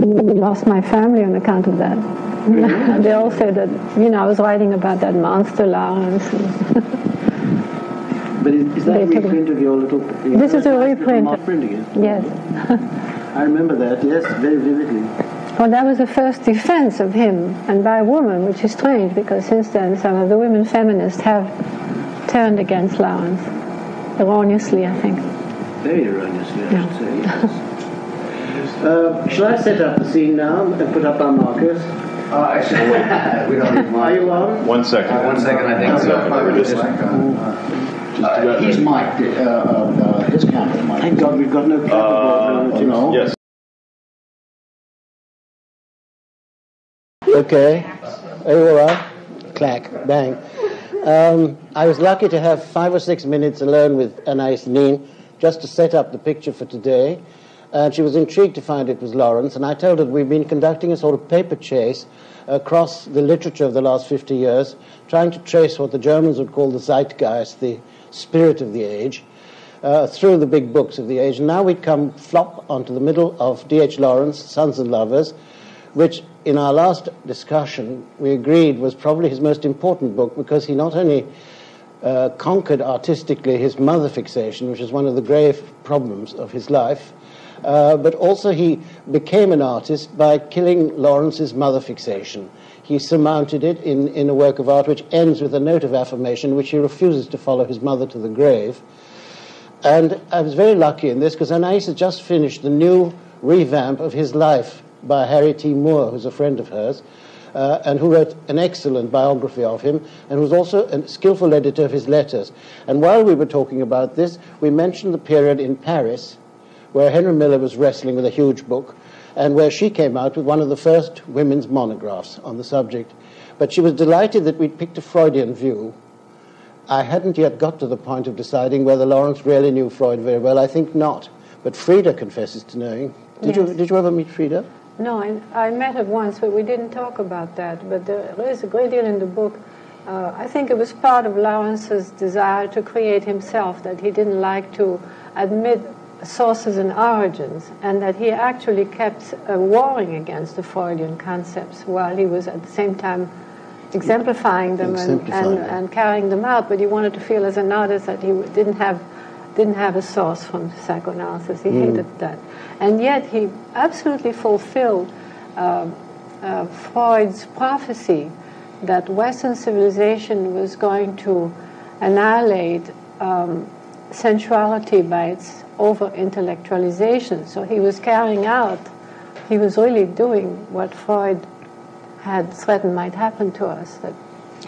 lost my family on account of that. they all said that, you know, I was writing about that monster Lawrence. but is, is that a reprint of your little... Your this is a reprint. again? Yes. I remember that, yes, very vividly. Well, that was the first defense of him, and by a woman, which is strange because since then some of the women feminists have turned against Lawrence. Erroneously, I think. Very erroneously, I yeah. should say, yes. uh, shall I set up the scene now and put up our markers? Uh, actually, wait. we don't need Are you on? One second. Uh, one second, I think. So. We're just, uh, he's mic'd. Uh, uh, his camera mic'd. Thank God we've got no uh, no. Yes. Okay. Are you all right? Clack. Bang. Um, I was lucky to have five or six minutes alone with Anais Nin just to set up the picture for today. And she was intrigued to find it was Lawrence. And I told her we've been conducting a sort of paper chase across the literature of the last 50 years, trying to trace what the Germans would call the zeitgeist, the spirit of the age, uh, through the big books of the age. And now we'd come flop onto the middle of D.H. Lawrence, Sons and Lovers, which in our last discussion we agreed was probably his most important book because he not only uh, conquered artistically his mother fixation, which is one of the grave problems of his life, uh, but also he became an artist by killing Lawrence's mother fixation. He surmounted it in, in a work of art which ends with a note of affirmation, which he refuses to follow his mother to the grave. And I was very lucky in this because Anais had just finished the new revamp of his life by Harry T. Moore, who's a friend of hers, uh, and who wrote an excellent biography of him, and was also a skillful editor of his letters. And while we were talking about this, we mentioned the period in Paris where Henry Miller was wrestling with a huge book, and where she came out with one of the first women's monographs on the subject. But she was delighted that we'd picked a Freudian view. I hadn't yet got to the point of deciding whether Lawrence really knew Freud very well. I think not. But Frieda confesses to knowing. Did, yes. you, did you ever meet Frieda? No, I, I met her once, but we didn't talk about that. But there is a great deal in the book. Uh, I think it was part of Lawrence's desire to create himself, that he didn't like to admit sources and origins, and that he actually kept uh, warring against the Freudian concepts while he was at the same time exemplifying them and, and, and, carrying them out. But he wanted to feel as an artist that he didn't have didn't have a source from psychoanalysis. He mm. hated that. And yet he absolutely fulfilled uh, uh, Freud's prophecy that Western civilization was going to annihilate um, sensuality by its over intellectualization. So he was carrying out, he was really doing what Freud had threatened might happen to us. That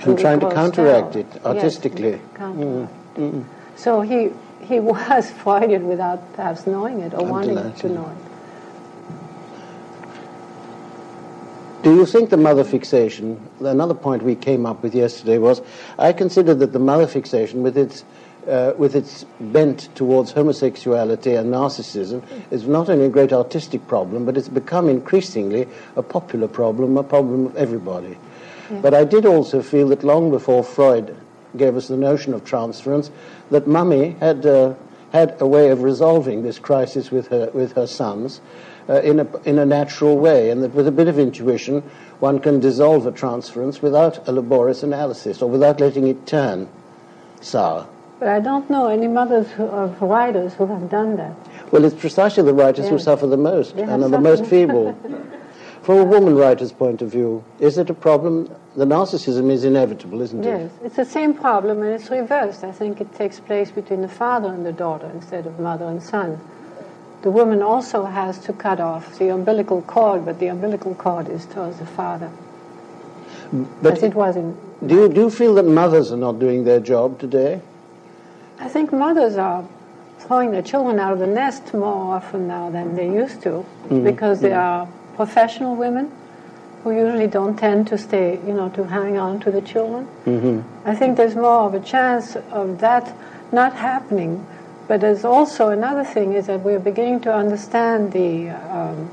and trying to counteract it artistically. Yes, counteract mm. Mm. So he he was Freudian without perhaps knowing it or I'm wanting delighted. to know it. Do you think the mother fixation, another point we came up with yesterday was, I consider that the mother fixation, with its, uh, with its bent towards homosexuality and narcissism, is not only a great artistic problem, but it's become increasingly a popular problem, a problem of everybody. Yeah. But I did also feel that long before Freud gave us the notion of transference, that Mummy had, uh, had a way of resolving this crisis with her, with her sons uh, in, a, in a natural way, and that with a bit of intuition, one can dissolve a transference without a laborious analysis or without letting it turn sour. But I don't know any mothers who, of writers who have done that. Well, it's precisely the writers yes. who suffer the most and are the most feeble. From a woman writer's point of view, is it a problem? The narcissism is inevitable, isn't yes. it? Yes, it's the same problem and it's reversed. I think it takes place between the father and the daughter instead of mother and son. The woman also has to cut off the umbilical cord, but the umbilical cord is towards the father. But as it was in. Do you, do you feel that mothers are not doing their job today? I think mothers are throwing their children out of the nest more often now than they used to mm-hmm. because they mm-hmm. are professional women who usually don't tend to stay, you know, to hang on to the children. Mm-hmm. I think there's more of a chance of that not happening. But there's also another thing is that we're beginning to understand the um,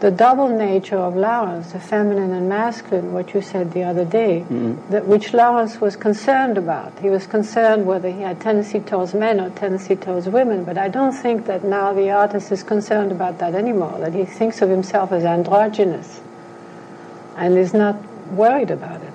the double nature of Lawrence, the feminine and masculine, what you said the other day, mm-hmm. that which Lawrence was concerned about. He was concerned whether he had tendency towards men or tendency towards women, but I don't think that now the artist is concerned about that anymore, that he thinks of himself as androgynous and is not worried about it.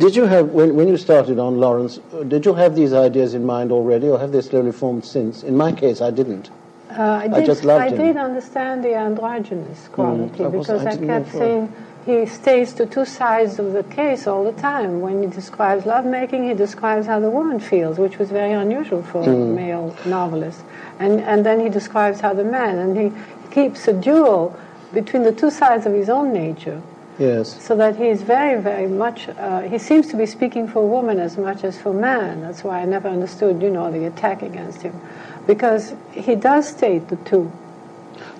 Did you have, when, when you started on Lawrence, did you have these ideas in mind already, or have they slowly formed since? In my case, I didn't. Uh, I, I did, just loved I him. did understand the androgynous quality I was- because I I, kept saying he stays to two sides of the case all the time. When he describes lovemaking, he describes how the woman feels, which was very unusual for a male novelist. And, and then he describes how the man, and he keeps a duel between the two sides of his own nature Yes. so that he is very, very much, uh, he seems to be speaking for woman as much as for man. That's why I never understood, you know, the attack against him. Because he does state the two.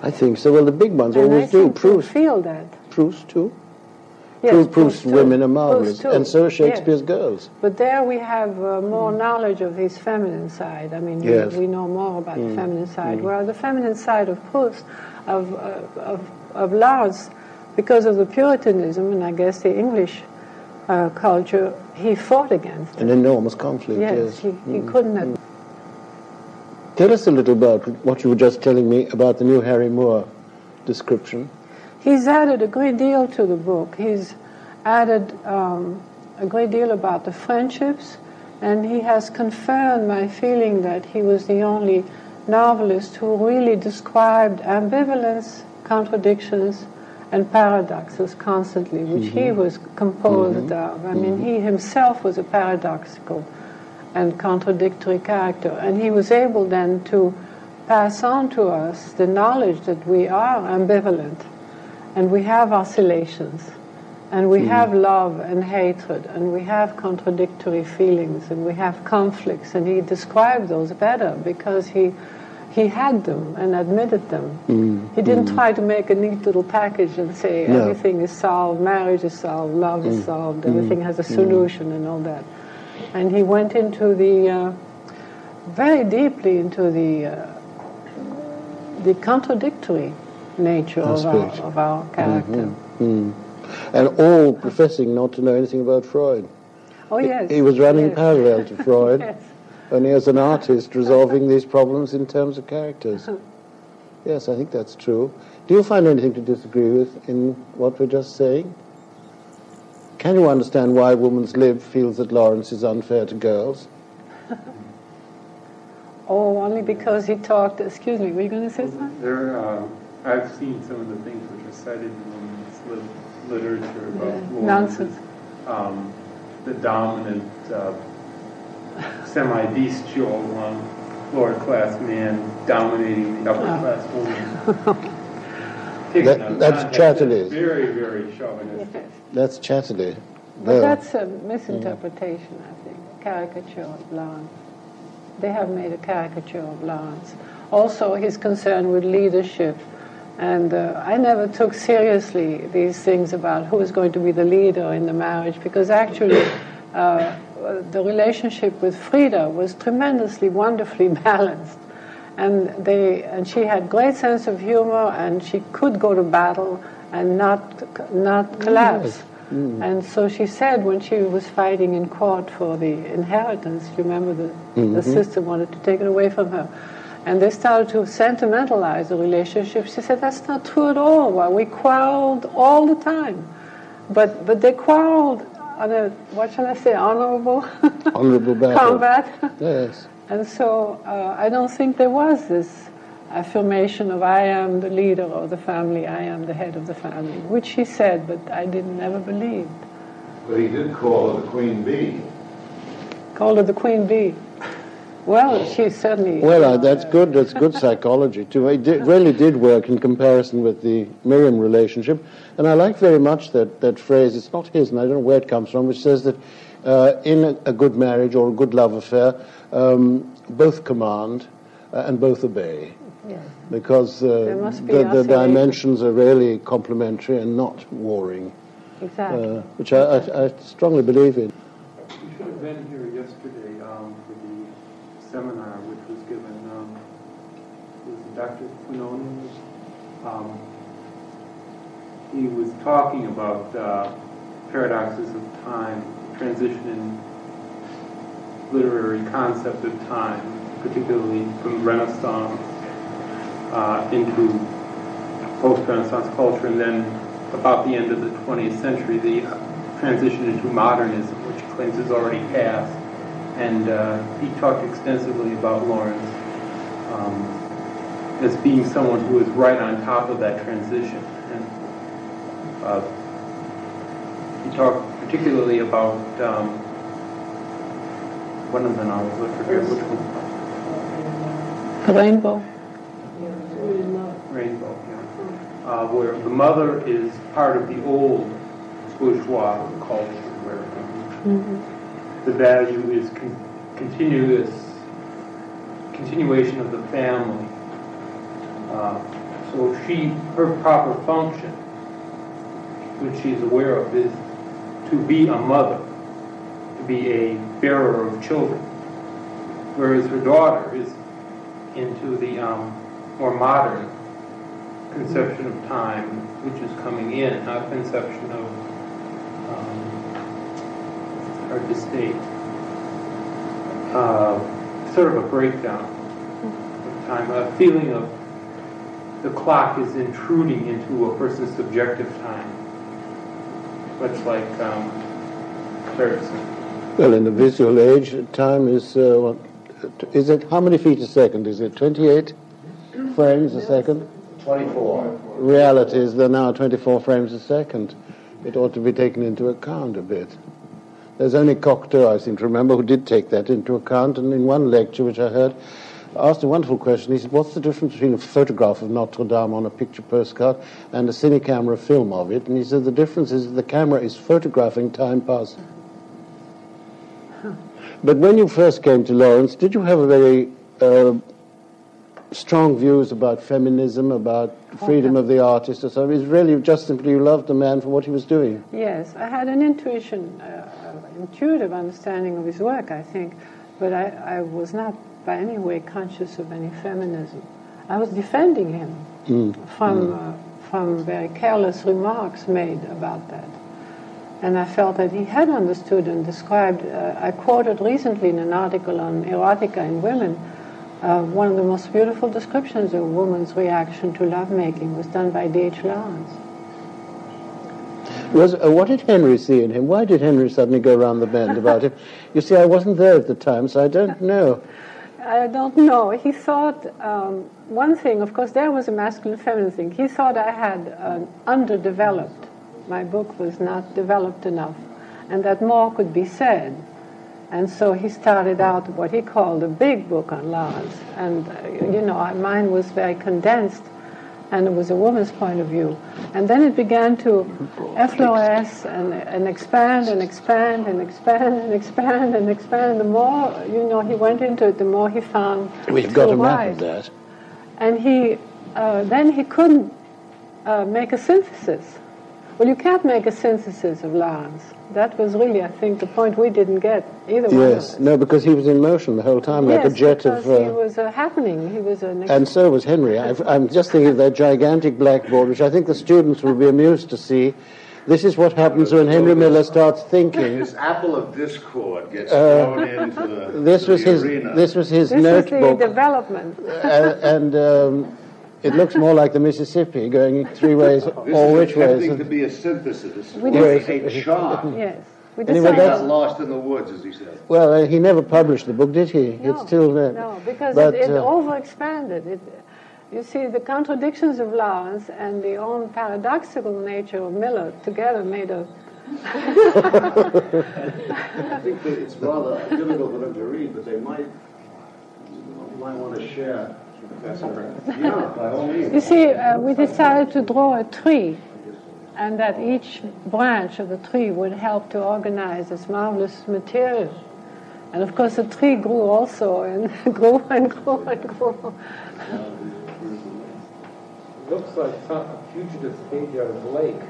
I think so. Well, the big ones And I always do. think Proust, feel that. Proust too. Yes, Proust, Proust's too. women are Proust marvelous, and so are Yes. Shakespeare's girls. But there we have uh, more knowledge of his feminine side. I mean, we- Yes. we, know more about the feminine side. Whereas the feminine side of Proust, of, uh, of, of Lawrence, because of the Puritanism and I guess the English uh, culture, he fought against it. An enormous conflict. Yes, Yes. he, he couldn't have. Tell us a little about what you were just telling me about the new Harry Moore description. He's added a great deal to the book. He's added um, a great deal about the friendships, and he has confirmed my feeling that he was the only novelist who really described ambivalence, contradictions, and paradoxes constantly, which he mm-hmm. was composed mm-hmm. of. I mean, mm-hmm. he himself was a paradoxical and contradictory character, and he was able then to pass on to us the knowledge that we are ambivalent and we have oscillations and we hmm. have love and hatred and we have contradictory feelings and we have conflicts. And he described those better because he he had them and admitted them. Hmm. He didn't hmm. try to make a neat little package and say No. everything is solved marriage is solved love is solved everything has a solution and all that and he went into the uh, very deeply into the uh, the contradictory nature of our, of our character. And all professing not to know anything about Freud. Oh yes, He was running yes. parallel to Freud, Yes. only as an artist resolving these problems in terms of characters. Yes, I think that's true. Do you find anything to disagree with in what we're just saying? Can you understand why Woman's Lib feels that Lawrence is unfair to girls? Oh, only because he talked. Excuse me, were you going to say something? There, uh, I've seen some of the things which are cited in Woman's lit- literature about Yeah, Lawrence's, nonsense. um, the dominant, uh, semi-bestial one, lower class man dominating the upper Oh. class woman. Taken That- out of that's context, Chatterley's. Very, very chauvinistic. That's Chatterley. But There. that's a misinterpretation, I think. Caricature of Lawrence. They have made a caricature of Lawrence. Also, his concern with leadership. And uh, I never took seriously these things about who is going to be the leader in the marriage because actually uh, the relationship with Frieda was tremendously, wonderfully balanced. And, they, and she had great sense of humor and she could go to battle and not, not collapse. Mm. And so she said when she was fighting in court for the inheritance, you remember the, the mm-hmm. sister wanted to take it away from her. And they started to sentimentalize the relationship. She said, that's not true at all. Well, we quarreled all the time. But, but they quarreled on a, what shall I say, honorable Honorable battle. combat. Yes. And so uh, I don't think there was this affirmation of I am the leader of the family, I am the head of the family, which he said, but I didn't never believed. But he did call her the Queen Bee. Called her the queen bee. Well, she certainly. Well, uh, uh, that's good. That's good psychology too. It did, really did work in comparison with the Miriam relationship, and I like very much that that phrase. It's not his, and I don't know where it comes from, which says that uh, in a, a good marriage or a good love affair, um, both command uh, and both obey, Yes. because uh, be the, the dimensions are really complementary and not warring, Exactly. uh, which I, I, I strongly believe in. You should have been here yesterday um, for the seminar which was given, um, was Dr. Quinoni? Um, he was talking about uh, paradoxes of time, transition in literary concept of time, particularly from Renaissance uh, into post-Renaissance culture, and then about the end of the 20th century, the transition into modernism, which claims has already passed. And uh, he talked extensively about Lawrence um, as being someone who was right on top of that transition. And uh, he talked particularly about um, one of the novels, I forget which one. Rainbow. Rainbow, yeah. Uh, where the mother is part of the old bourgeois culture, where the value is con- continuous continuation of the family. Uh, so she, her proper function, which she's aware of, is to be a mother, be a bearer of children. Whereas her daughter is into the um, more modern conception of time, which is coming in, not conception of um, hard to state. Uh, sort of a breakdown of time, a feeling of the clock is intruding into a person's subjective time, much like um, Clarkson. Well, in the visual age, time is, uh, is it, how many feet a second? Is it 28 frames a second? 24. Reality is there now 24 frames a second. It ought to be taken into account a bit. There's only Cocteau, I seem to remember, who did take that into account. And in one lecture which I heard, asked a wonderful question. He said, What's the difference between a photograph of Notre Dame on a picture postcard and a cinecamera film of it? And he said, The difference is the camera is photographing time passing. But when you first came to Lawrence, did you have a very uh, strong views about feminism, about freedom of the artist, or something? It was really just simply you loved the man for what he was doing. Yes, I had an intuition, uh, intuitive understanding of his work, I think, but I, I, was not by any way conscious of any feminism. I was defending him mm. from mm. Uh, from very careless remarks made about that. And I felt that he had understood and described. Uh, I quoted recently in an article on erotica in women uh, one of the most beautiful descriptions of a woman's reaction to lovemaking was done by D.H. Lawrence. Was, uh, what did Henry see in him? Why did Henry suddenly go around the bend about him? You see, I wasn't there at the time, so I don't know. I don't know. He thought um, one thing, of course, there was a masculine feminine thing. He thought I had um, underdeveloped. My book was not developed enough, and that more could be said. And so he started out what he called a big book on Lawrence. And, uh, you know, mine was very condensed, and it was a woman's point of view. And then it began to effloresce and, and expand and expand and expand and expand and expand. And the more, you know, he went into it, the more he found. We've got a map of that. And he, uh, then he couldn't uh, make a synthesis. Well, you can't make a synthesis of Lawrence that was really, I think, the point we didn't get either yes. one Yes, no, because he was in motion the whole time, yes, like a jet of. Uh, he was uh, happening. He was an. and so was Henry. i am just thinking of that gigantic blackboard, which I think the students will be amused to see. This is what happens when Henry Miller starts thinking. This apple of discord gets uh, thrown into the, this was the his, arena. This was his this notebook. the development. and. Um, it looks more like the Mississippi going three ways, or which ways. This is to be a synthesis. We a chart. Yes. We anyway, got lost in the woods, as he said. Well, uh, he never published the book, did he? No, it's still there. No, because but, it, it uh, overexpanded. It, you see, the contradictions of Lawrence and the own paradoxical nature of Miller together made a. I think that it's rather difficult for them to read, but they might might want to share. Yeah, by all means. You see, uh, we decided to draw a tree and that each branch of the tree would help to organize this marvelous material. And of course, the tree grew also, and grew and grew and grew. It looks like a fugitive page out of the lake.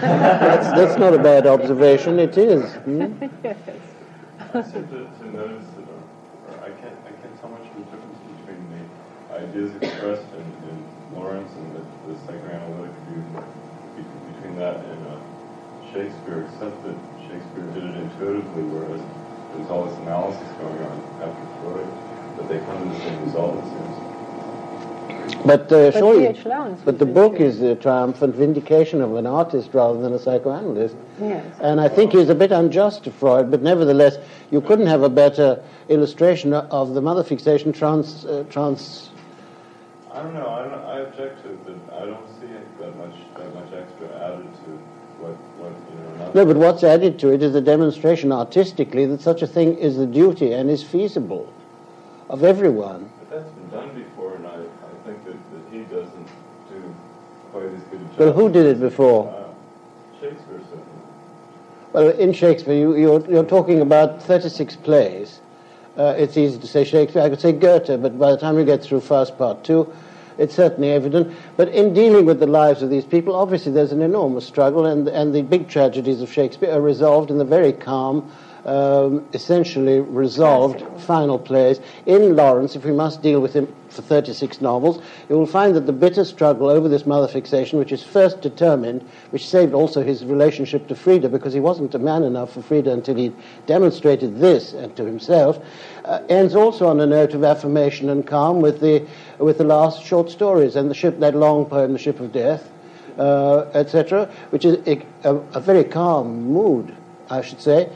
that's, that's not a bad observation. It is. Hmm? yes. I seem to, to notice that uh, I can't I can't tell much of the difference between the ideas expressed in, in Lawrence and the, the psychoanalytic view between that and uh, Shakespeare, except that Shakespeare did it intuitively, whereas there's all this analysis going on after Freud, but they come to the same result, it seems. But uh, But surely, Lawrence but the book interesting. is a triumphant vindication of an artist rather than a psychoanalyst. Yes. And I think he's a bit unjust to Freud, but nevertheless, you couldn't have a better illustration of the mother fixation trans, uh, trans I don't know, I don't, I object to it, but I don't see it that much, that much extra added to what, what, you know. No, but what's added to it is a demonstration artistically that such a thing is the duty and is feasible of everyone. But that's been done before, and I, I think that, that he doesn't do quite as good a job. Well, who did it before? Uh, Shakespeare certainly. Well, in Shakespeare, you, you're, you're talking about 36 plays. Uh, it's easy to say Shakespeare. I could say Goethe, but by the time you get through Faust part two, it's certainly evident. But in dealing with the lives of these people, obviously there's an enormous struggle, and, and the big tragedies of Shakespeare are resolved in the very calm, um, essentially resolved final plays. In Lawrence, if we must deal with him for 36 novels, you will find that the bitter struggle over this mother fixation, which is first determined, which saved also his relationship to Frieda, because he wasn't a man enough for Frieda until he demonstrated this and to himself, uh, ends also on a note of affirmation and calm with the, with the last short stories and the ship, that long poem, The Ship of Death, uh, etc., which is a, a, very calm mood, I should say.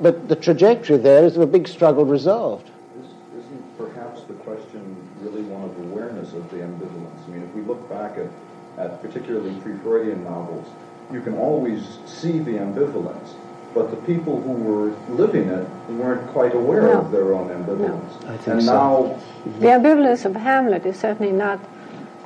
But the trajectory there is of a big struggle resolved. Is- Isn't perhaps the question really one of awareness of the ambivalence? I mean, if we look back at, at particularly pre-Freudian novels, you can always see the ambivalence, but the people who were living it weren't quite aware No. of their own ambivalence. No. I think and so. now, The ambivalence of Hamlet is certainly not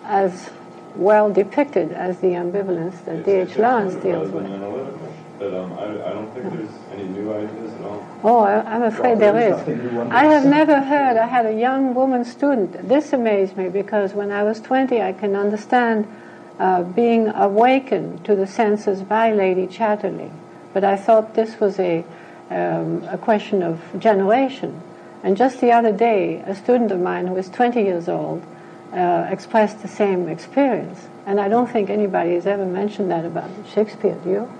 as well depicted as the ambivalence that D.H. it's Lawrence intuitive deals rather with. than analytical. But um, I, I don't think there's any new ideas at all. Oh, I, I'm afraid Well, there there's is. nothing new under I have never heard, I had a young woman student. This amazed me because when I was 20, I can understand uh, being awakened to the senses by Lady Chatterley. But I thought this was a, um, a question of generation. And just the other day, a student of mine who was 20 years old uh, expressed the same experience. And I don't think anybody has ever mentioned that about Shakespeare, do you?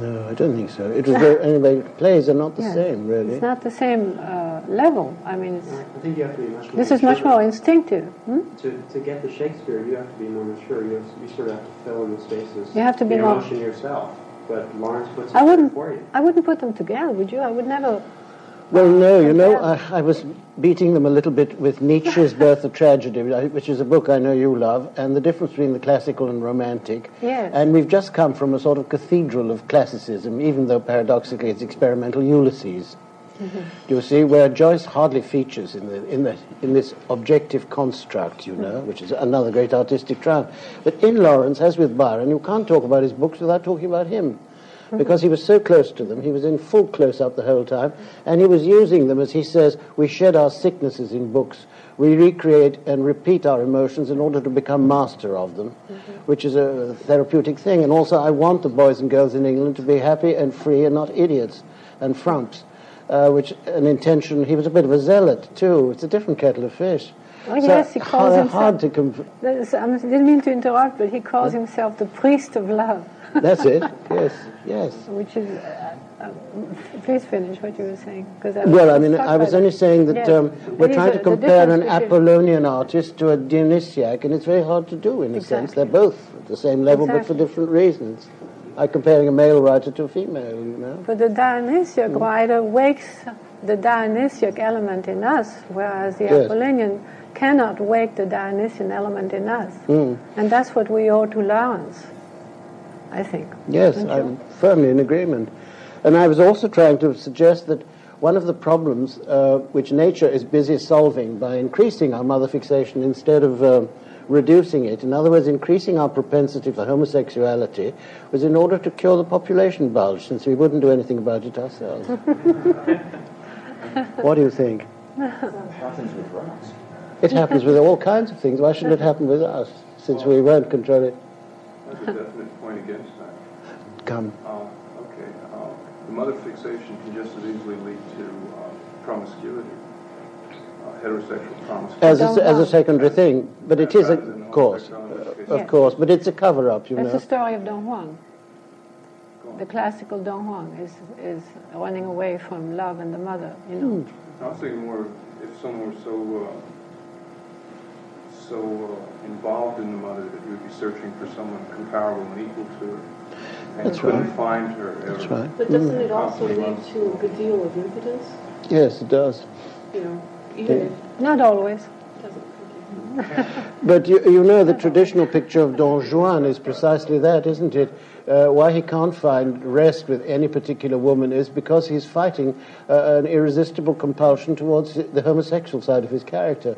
No, I don't think so. It was very, anyway, plays are not the Yes. same, really. It's not the same uh, level. I mean, it's, I think you have to be much more this is much more instinctive. Hmm? To, to get the Shakespeare, you have to be more mature. You, have you sort of have to fill in the spaces. You have to be the more- emotion yourself. But Lawrence puts it I wouldn't. for you. I wouldn't put them together, would you? I would never. Well, no, you know, I, I was beating them a little bit with Nietzsche's Birth of Tragedy, which is a book I know you love, and the difference between the classical and romantic. Yes. And we've just come from a sort of cathedral of classicism, even though paradoxically it's experimental Ulysses. Do you see where Joyce hardly features in the in the in this objective construct, you know, which is another great artistic triumph. But in Lawrence, as with Byron, you can't talk about his books without talking about him. Because he was so close to them, he was in full close up the whole time, and he was using them, as he says, we shed our sicknesses in books, we recreate and repeat our emotions in order to become master of them, which is a therapeutic thing. And also, I want the boys and girls in England to be happy and free and not idiots and frumps uh, which an intention. He was a bit of a zealot too. It's a different kettle of fish. Oh, yes, he calls hard, himself- hard to. Is, I didn't mean to interrupt, but he calls himself the priest of love, that's it. Yes, yes. which is. Uh, uh, please finish what you were saying, because I Well, I mean, I was only saying that Yes. um, we're trying to compare an Apollonian artist to a Dionysiac, and it's very hard to do in a sense. They're both at the same level, but for different reasons. Like comparing a male writer to a female, you know. But the Dionysiac Mm. writer wakes the Dionysiac element in us, whereas the Yes. Apollonian cannot wake the Dionysian element in us. Mm. And that's what we owe to Lawrence, I think. Yes, I'm firmly in agreement. And I was also trying to suggest that one of the problems uh, which nature is busy solving by increasing our mother fixation instead of uh, reducing it, in other words, increasing our propensity for homosexuality, was in order to cure the population bulge, since we wouldn't do anything about it ourselves. what do you think? happens with rats. It happens with all kinds of things. Why shouldn't it happen with us, since we won't control it? That's a definite point against that. Come. Uh, Okay, uh, the mother fixation can just as easily lead to uh, promiscuity, heterosexual promiscuity. As a, as a secondary thing, but it is, Rather than of course. homosexuality. of Yes. course, but it's a cover-up, you That's know. the story of Don Juan. The classical Don Juan is, is running away from love and the mother, you know. Hmm. I was thinking more if someone were so uh, so uh, involved in the mother that he would be searching for someone comparable and equal to her, and That's couldn't right. find her. Ever. That's right. But doesn't Mm. it also lead to a good deal of impotence? Yes, it does. You know, even Not always. But you, you know the traditional picture of Don Juan is precisely that, isn't it? Uh, why he can't find rest with any particular woman is because he's fighting uh, an irresistible compulsion towards the homosexual side of his character.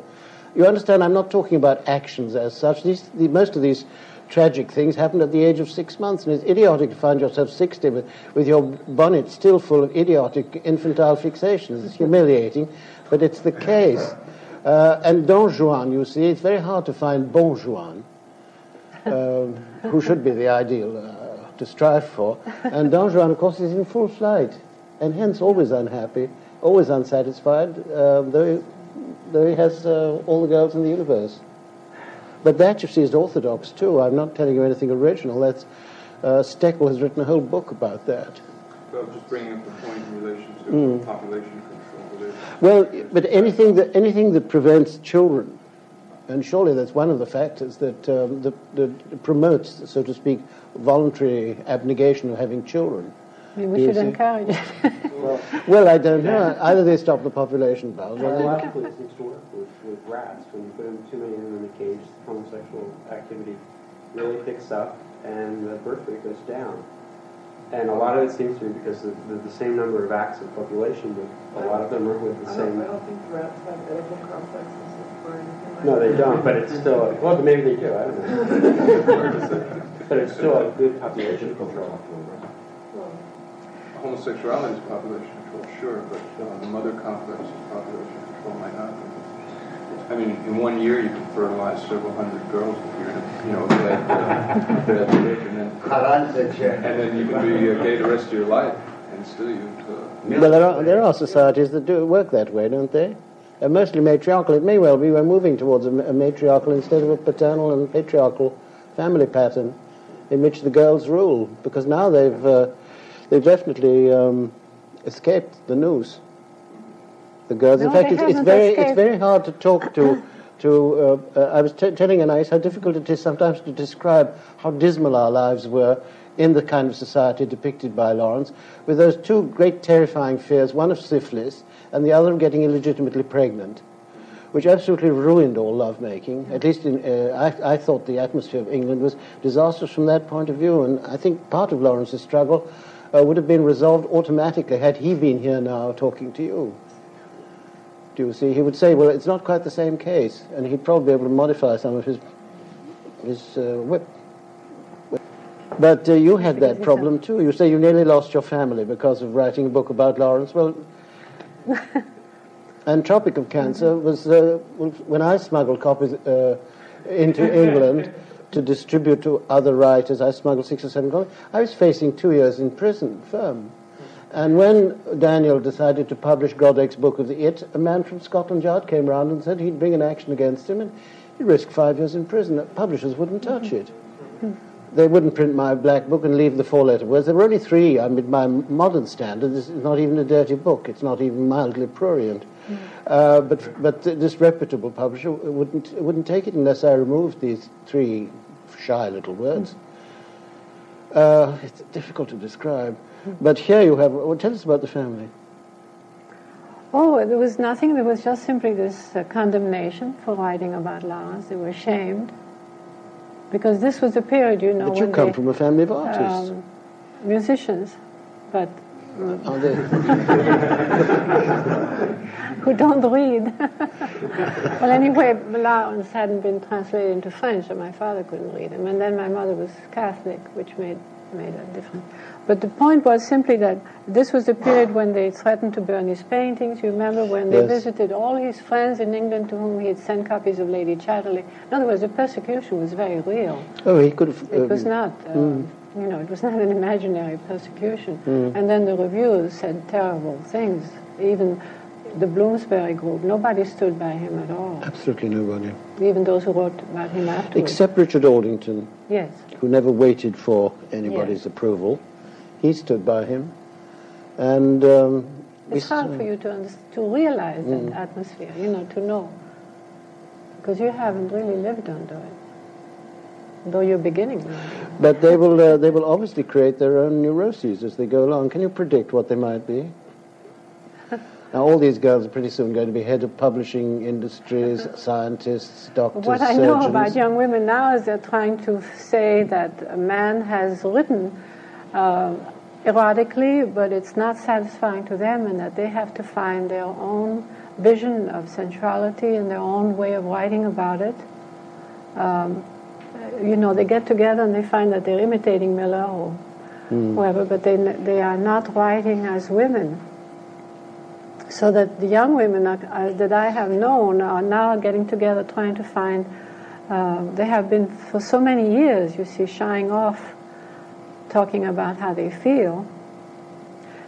You understand, I'm not talking about actions as such. These, the, most of these tragic things happened at the age of six months, and it's idiotic to find yourself 60 with, with your bonnet still full of idiotic infantile fixations. It's humiliating, but it's the case. Uh, and Don Juan, you see, it's very hard to find Bon Juan, um, who should be the ideal uh, to strive for. And Don Juan, of course, is in full flight, and hence always unhappy, always unsatisfied, uh, though, he, though he has uh, all the girls in the universe. But that, you see, is orthodox too. I'm not telling you anything original. That's uh, Stekel has written a whole book about that. Well, just bringing up the point in relation to Mm. population Well, but anything that anything that prevents children, and surely that's one of the factors that um, that, that promotes, so to speak, voluntary abnegation of having children. I we should see. encourage it. Well, Well, I don't know. Either they stop the population bounds, or they biologically, it seems to work with, with rats. When you put them, too many of them in a cage, homosexual activity really picks up and the birth rate goes down. And a lot of it seems to be because of the, the same number of acts of population, but a lot of them are with the I don't, same. I don't think rats have Oedipal complexes or anything like No, they that. don't, but it's still, well, maybe they do, I don't know. But it's still a good population control. Well, Homosexuality is population control, sure, but uh, the mother complex is population control might not be. I mean, in one year you can fertilize several hundred girls if you're in a, you know, bad, uh, bad shape, and then and then you can be uh, gay the rest of your life, and still you. Uh, Well, there are, there are societies that do work that way, don't they? They're mostly matriarchal. It may well be we're moving towards a, a matriarchal instead of a paternal and patriarchal family pattern in which the girls rule, because now they've, uh, they've definitely um, escaped the noose. The girls, in fact, it's, it's very it's very hard to talk to. To uh, uh, I was t- telling Anais how difficult it is sometimes to describe how dismal our lives were in the kind of society depicted by Lawrence, with those two great terrifying fears, one of syphilis and the other of getting illegitimately pregnant, which absolutely ruined all lovemaking. At least in, uh, I, I thought the atmosphere of England was disastrous from that point of view, and I think part of Lawrence's struggle uh, would have been resolved automatically had he been here now talking to you. Do you see? He would say, well, it's not quite the same case, and he'd probably be able to modify some of his, his uh, whip. But uh, you had that problem too. You say you nearly lost your family because of writing a book about Lawrence. Well, and Tropic of Cancer was uh, when I smuggled copies uh, into England to distribute to other writers. I smuggled six or seven copies. I was facing two years in prison, firm. And when Daniel decided to publish Groddeck's book of the It, a man from Scotland Yard came round and said he'd bring an action against him and he'd risk five years in prison. Publishers wouldn't touch it. They wouldn't print my black book and leave the four-letter words. There were only three. I mean, by modern standards, this is not even a dirty book. It's not even mildly prurient. Uh, but but this reputable publisher wouldn't wouldn't take it unless I removed these three shy little words. Uh, it's difficult to describe. But here you have. Well, tell us about the family. Oh, there was nothing. There was just simply this uh, condemnation for writing about Lawrence. They were ashamed because this was a period, you know, but you when come they, from a family of artists. um, musicians, but who don't read. well, anyway, Lawrence hadn't been translated into French, and my father couldn't read him. And then my mother was Catholic, which made made a difference. But the point was simply that this was the period when they threatened to burn his paintings. You remember when they Yes. visited all his friends in England to whom he had sent copies of Lady Chatterley. In other words, the persecution was very real. Oh, he could have. It was um, not, uh, mm. you know, it was not an imaginary persecution. Mm. And then the reviews said terrible things. Even the Bloomsbury group. Nobody stood by him at all, Absolutely nobody. even those who wrote about him afterwards. Except Richard Aldington, yes. who never waited for anybody's approval. He stood by him. And um, It's hard for you to to realize Mm. that atmosphere, you know, to know, because you haven't really lived under it, though you're beginning. But they will, uh, they will obviously create their own neuroses as they go along. Can you predict what they might be? now, all these girls are pretty soon going to be head of publishing industries, scientists, doctors, What I surgeons. know about young women now is they're trying to say that a man has written uh, erotically, but it's not satisfying to them, and that they have to find their own vision of sensuality and their own way of writing about it. Um, you know, they get together and they find that they're imitating Miller or whoever, but they they are not writing as women. So that the young women are, uh, that I have known are now getting together, trying to find. Uh, they have been for so many years, you see, shying off, talking about how they feel.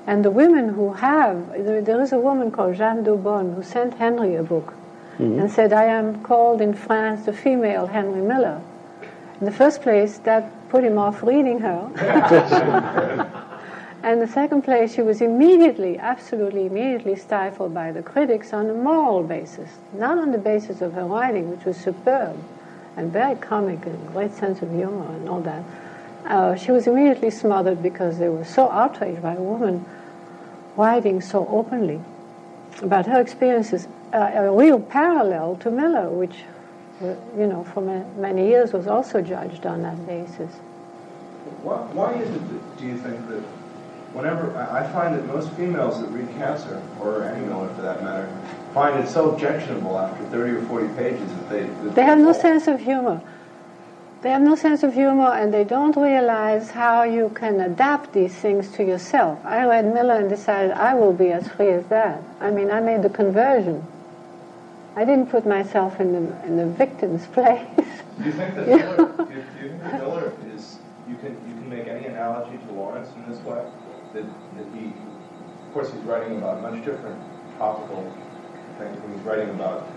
And the women who have, there, there is a woman called Jeanne Daubonne who sent Henry a book mm-hmm. and said, I am called in France the female Henry Miller. In the first place, that put him off reading her. and the second place, she was immediately, absolutely immediately stifled by the critics on a moral basis, not on the basis of her writing, which was superb and very comic and great sense of humor and all that. Uh, she was immediately smothered because they were so outraged by a woman writing so openly about her experiences, uh, a real parallel to Miller, which, uh, you know, for many years was also judged on that basis. Why, why is it, that, do you think, that whenever, I find that most females that read Cancer, or any Miller for that matter, find it so objectionable after 30 or 40 pages that they... That They have no sense of humor. They have no sense of humor and they don't realize how you can adapt these things to yourself. I read Miller and decided I will be as free as that. I mean, I made the conversion. I didn't put myself in the, in the victim's place. Do you think that Miller, do, you, do you think that Miller is, you can, you can make any analogy to Lawrence in this way? That, that he, of course he's writing about much different topical things when he's writing about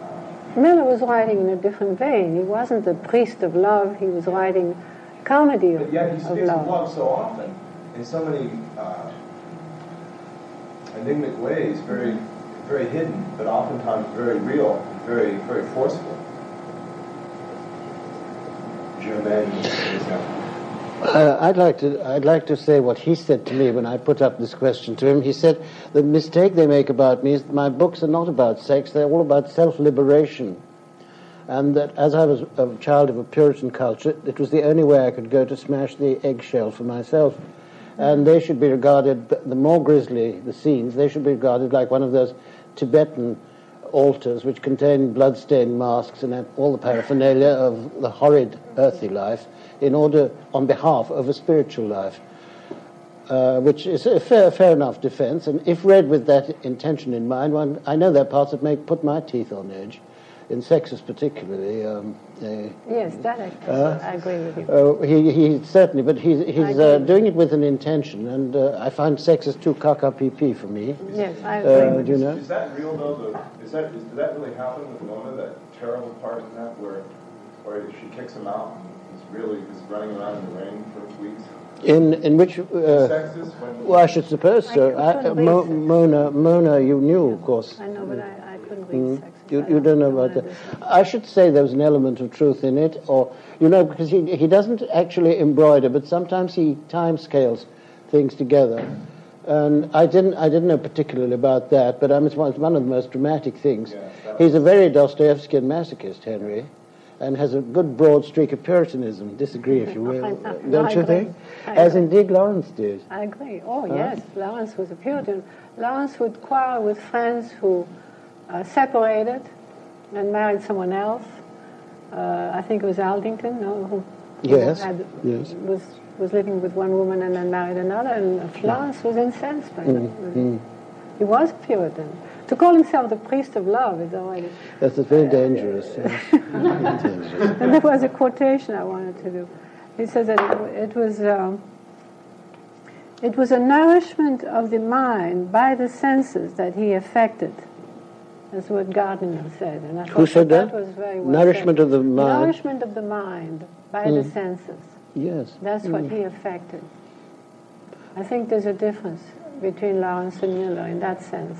uh, Miller was writing in a different vein. He wasn't the priest of love, he was writing comedy of, But yet he speaks of love. love so often, in so many uh, enigmatic ways, very, very hidden, but oftentimes very real, very, very forceful. Germaine, for example. Uh, I'd like to I'd like to say what he said to me when I put up this question to him. He said the mistake they make about me is my books are not about sex; they're all about self-liberation, and that as I was a child of a Puritan culture, it was the only way I could go to smash the eggshell for myself, and they should be regarded. The more grisly the scenes, they should be regarded like one of those Tibetan altars which contain blood-stained masks and all the paraphernalia of the horrid earthly life in order on behalf of a spiritual life, uh, which is a fair, fair enough defense. And if read with that intention in mind, one, I know there are parts that make put my teeth on edge, in Sexus particularly. Um, they- Yes, that I, Uh, I agree with you. uh, he, he certainly, but he's, he's uh, doing it with an intention, and uh, I find sex is too caca pee for me. Yes, I agree. Uh, do you know? Is that real though? The, is that is, did that really happen with Mona? That terrible part in that where where she kicks him out and he's really just running around in the rain for weeks. In in which? Uh, Sexus well, I should suppose so. I I, couldn't uh, read Mo. Mona, Mona, you knew, of course. I know, but I, I couldn't read Mm. sex. You, you don't know about that. I should say there was an element of truth in it, or you know, because he he doesn't actually embroider, but sometimes he time scales things together. And I didn't I didn't know particularly about that, but I mean, it's one, it's one of the most dramatic things. He's a very Dostoevskian masochist, Henry, and has a good broad streak of Puritanism. Disagree if you will, don't No, I you agree. think? I As agree. indeed Lawrence did. I agree. Oh, Huh? yes, Lawrence was a Puritan. Lawrence would quarrel with friends who uh, separated and married someone else. Uh, I think it was Aldington, no, who, Yes, had, yes. was was living with one woman and then married another, and Lawrence was incensed by Mm, that. mm. He was a Puritan. To call himself the priest of love is already. That's very dangerous. yes. Dangerous. and there was a quotation I wanted to do. He says that it, it was um, It was a nourishment of the mind by the senses that he affected. That's what Gardiner said. And I Who said that? was very well Nourishment said. of the mind. Nourishment of the mind by the Mm. senses. Yes. That's what Mm. he affected. I think there's a difference between Lawrence and Miller in that sense.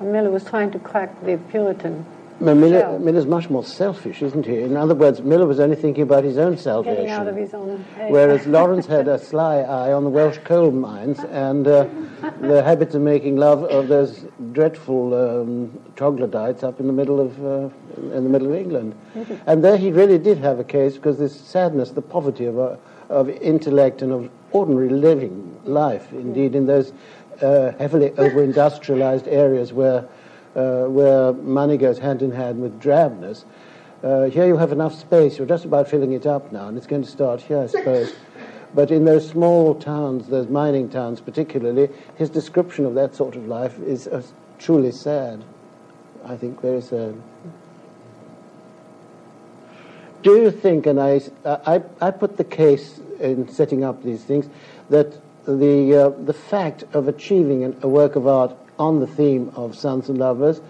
Miller was trying to crack the Puritan Well, Miller, shell, Miller's much more selfish, isn't he? In other words, Miller was only thinking about his own getting out of salvation. his own head. Whereas Lawrence had a sly eye on the Welsh coal mines and uh, the habits of making love of those dreadful um, troglodytes up in the middle of uh, in the middle of England. And there he really did have a case because this sadness, the poverty of, uh, of intellect and of ordinary living life, indeed, in those uh, heavily over-industrialized areas where, uh, where money goes hand in hand with drabness. Uh, here you have enough space, you're just about filling it up now, and it's going to start here, I suppose. But in those small towns, those mining towns particularly, his description of that sort of life is uh, truly sad. I think very sad. Do you think, and I, I, I put the case in setting up these things, that the, uh, the fact of achieving an, a work of art on the theme of sons and lovers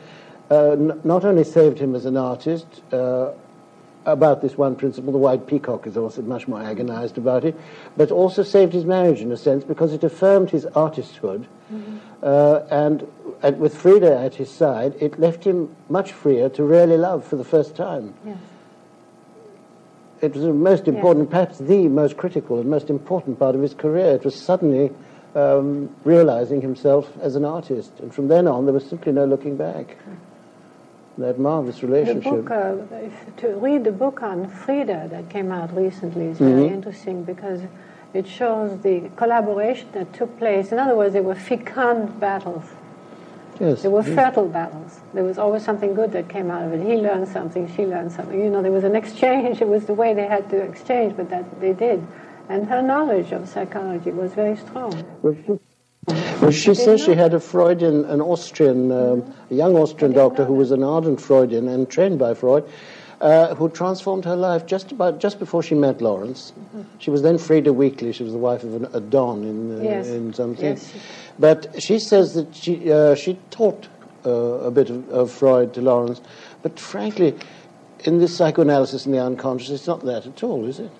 uh, n- not only saved him as an artist, uh, about this one principle, the white peacock is also much more agonized about it, but also saved his marriage in a sense because it affirmed his artisthood. Uh, and, and with Frieda at his side, it left him much freer to really love for the first time. Yes. It was the most important, perhaps the most critical and most important part of his career. It was suddenly um, realizing himself as an artist. And from then on, there was simply no looking back. That marvelous The relationship. book, uh, to read the book on Frieda that came out recently is very Mhm. interesting because it shows the collaboration that took place. In other words, they were fecund battles. Yes. They were fertile battles. There was always something good that came out of it. He learned something, she learned something. You know, there was an exchange. It was the way they had to exchange, but that they did. And her knowledge of psychology was very strong. Well, she, well, she says she had a Freudian, an Austrian, um, a young Austrian doctor who was an ardent Freudian and trained by Freud, uh, who transformed her life just about just before she met Lawrence. She was then Frieda Weekley. She was the wife of an, a don in uh, Yes. in something. Yes. But she says that she uh, she taught uh, a bit of, of Freud to Lawrence, but frankly, in this psychoanalysis in the unconscious, it's not that at all, is it?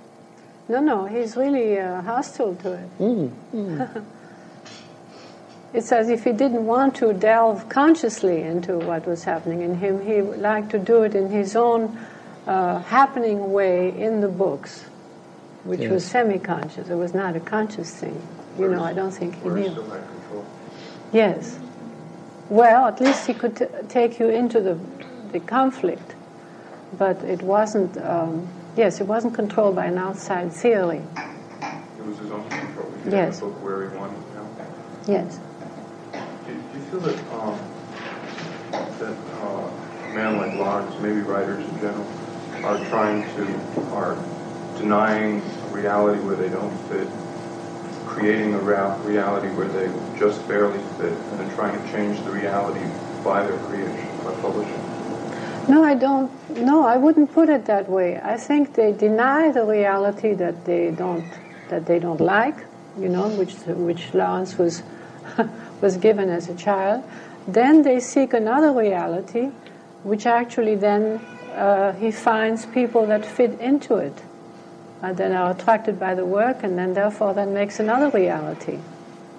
No, no, he's really uh, hostile to it. Mm, mm. It's as if he didn't want to delve consciously into what was happening in him. He liked to do it in his own uh, happening way in the books, which was semi-conscious. It was not a conscious thing. You know, I don't think he knew. still had control. Yes. Well, at least he could t- take you into the, the conflict, but it wasn't. Um, yes, it wasn't controlled by an outside theory. It was his own control. He could Yes. have feel that um, that uh, man like Lawrence, maybe writers in general, are trying to are denying a reality where they don't fit, creating a rea- reality where they just barely fit, and then trying to change the reality by their creation, by publishing? No, I don't. No, I wouldn't put it that way. I think they deny the reality that they don't that they don't like. You know, which which Lawrence was was given as a child. Then they seek another reality, which actually then uh, he finds people that fit into it, and then are attracted by the work, and then therefore that makes another reality.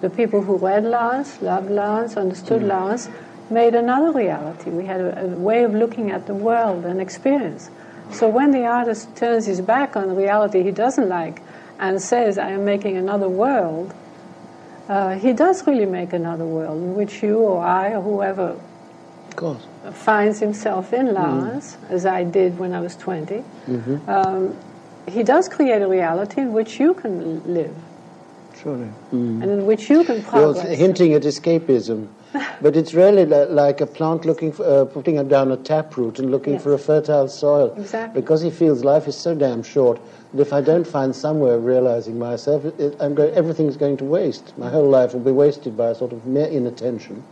The people who read Lawrence, loved Lawrence, understood Lawrence, made another reality. We had a, a way of looking at the world and experience. So when the artist turns his back on the reality he doesn't like and says, I am making another world, uh, he does really make another world in which you or I or whoever Of finds himself in Lawrence, as I did when I was 20. Mm-hmm. Um, he does create a reality in which you can live Surely. Mm. and in which you can Well, progress. hinting at escapism. but it's really like a plant looking for, uh, putting down a taproot and looking Yes. for a fertile soil. Exactly. Because he feels life is so damn short that if I don't find somewhere of realizing myself, it, it, I'm go- everything's going to waste. My whole life will be wasted by a sort of mere inattention.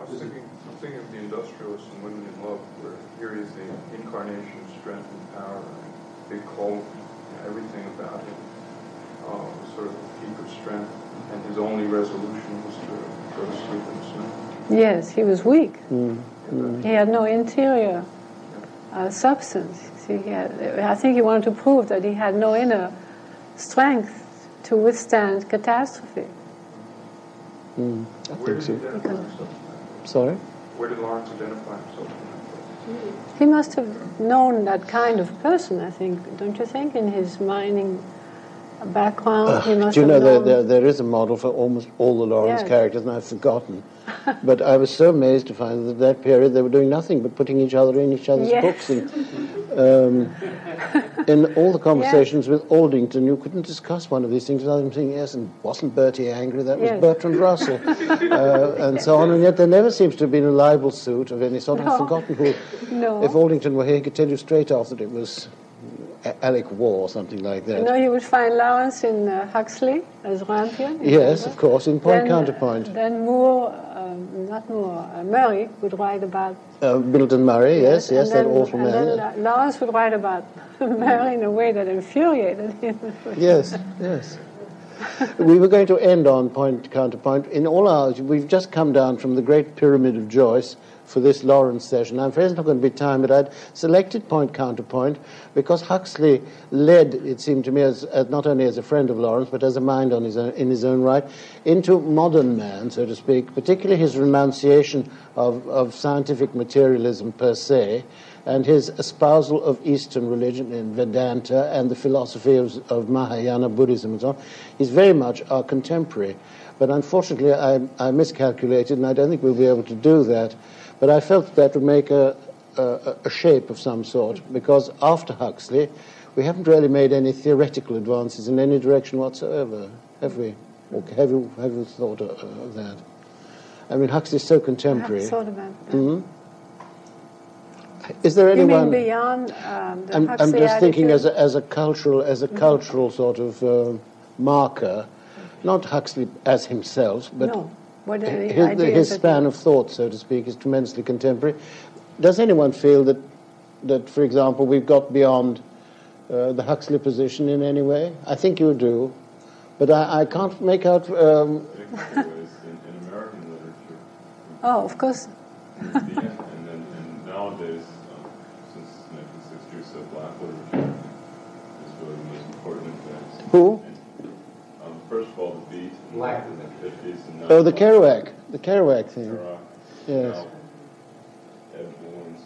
I was thinking, I'm thinking of the industrialist and women in love, where here is the incarnation of strength and power, and big Hulk, everything about him, uh, sort of a peak of strength. And his only resolution Yes, he was weak. Mm. Mm. He had no interior uh, substance. See, had, I think he wanted to prove that he had no inner strength to withstand catastrophe. Mm, I Where think so. identify? Sorry? Where did Lawrence identify himself? He must have known that kind of person, I think, don't you think, in his mining background? he must Do you know there, there, there is a model for almost all the Lawrence Yes. characters, and I've forgotten. but I was so amazed to find that at that period they were doing nothing but putting each other in each other's Yes. books. And, um, in all the conversations with Aldington, you couldn't discuss one of these things without him saying, yes, and wasn't Bertie angry? That was Yes. Bertrand Russell. uh, and so on. And yet there never seems to have been a libel suit of any sort. I've forgotten who. No. If Aldington were here, he could tell you straight off that it was Alec War or something like that. You know, you would find Lawrence in uh, Huxley as Rampion. Yes, of course, in Point Then, Counterpoint. Then Moore, um, not Moore, uh, Murry would write about. Uh, Middleton Murry, yes, yes, that then, awful and man. then La- Lawrence would write about Murry in a way that infuriated him. Yes, yes. we were going to end on point counterpoint. In all our, we've just come down from the Great Pyramid of Joyce for this Lawrence session. I'm afraid it's not going to be time, but I'd selected point counterpoint because Huxley led, it seemed to me, as, as not only as a friend of Lawrence, but as a mind on his own, in his own right, into modern man, so to speak, particularly his renunciation of, of scientific materialism per se, and his espousal of Eastern religion in Vedanta and the philosophy of, of Mahayana Buddhism and so on. He's very much our contemporary. But unfortunately, I, I miscalculated, and I don't think we'll be able to do that. But I felt that would make a, a, a shape of some sort, because after Huxley, we haven't really made any theoretical advances in any direction whatsoever, have we? Or have you, have you thought of, of that? I mean, Huxley's so contemporary. haven't thought about that. Mhm. Is there You anyone? mean beyond um, the I'm, I'm Huxley just thinking as a, as a cultural as a cultural sort of uh, marker, not Huxley as himself, but no. What are the his, ideas his span of thought, so to speak, is tremendously contemporary. Does anyone feel that that, for example, we've got beyond uh, the Huxley position in any way? I think you do, but I, I can't make out. Um, in, in American literature. Oh, of course. and then and nowadays, um, since 1960 or so, black literature is really the most important advance. who? First of all, the beat in the 50s and Oh, the now- Kerouac, the Kerouac thing. Kerouac, Yes. now Ed Bullins,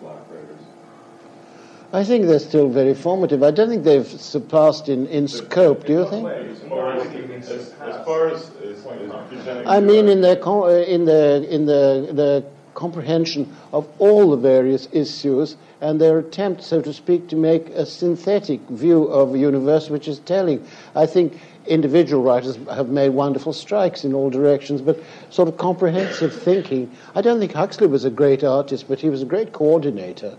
black writers. I think they're still very formative. I don't think they've surpassed in, in scope. Do you think? As far as, as, as, far as, as, as I mean, in their co- uh, in the in the the comprehension of all the various issues and their attempt, so to speak, to make a synthetic view of a universe which is telling. I think individual writers have made wonderful strikes in all directions, but sort of comprehensive thinking. I don't think Huxley was a great artist, but he was a great coordinator.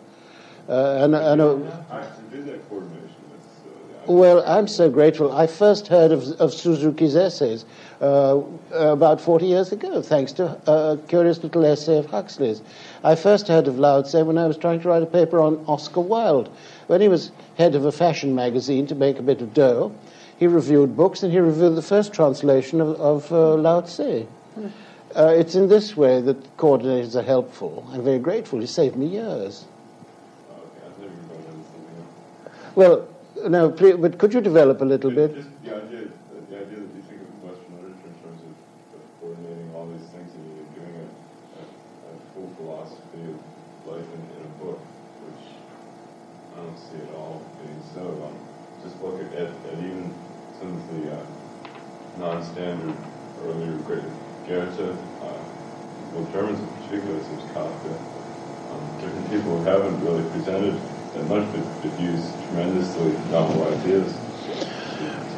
Uh, and, and uh, I actually did that coordination. That's, uh, well, I'm so grateful. I first heard of, of Suzuki's essays uh, about 40 years ago, thanks to a curious little essay of Huxley's. I first heard of Lao Tse when I was trying to write a paper on Oscar Wilde. When he was head of a fashion magazine to make a bit of dough, he reviewed books and he reviewed the first translation of, of uh, Lao Tse. Uh, it's in this way that coordinators are helpful. I'm very grateful. He saved me years. okay, I thought you were going into something else. Well, no, please, but could you develop a little bit? Just the idea, the idea that you think of Western literature in terms of, of coordinating all these things and you're doing a, a, a full philosophy of life in, in a book, which I don't see at all being so. Um, just look at, at, at even some of the uh, non-standard earlier great Goethe, uh, well, Germans in particular, it seems Kafka, um, different people who haven't really presented that much, but, but use tremendously novel ideas.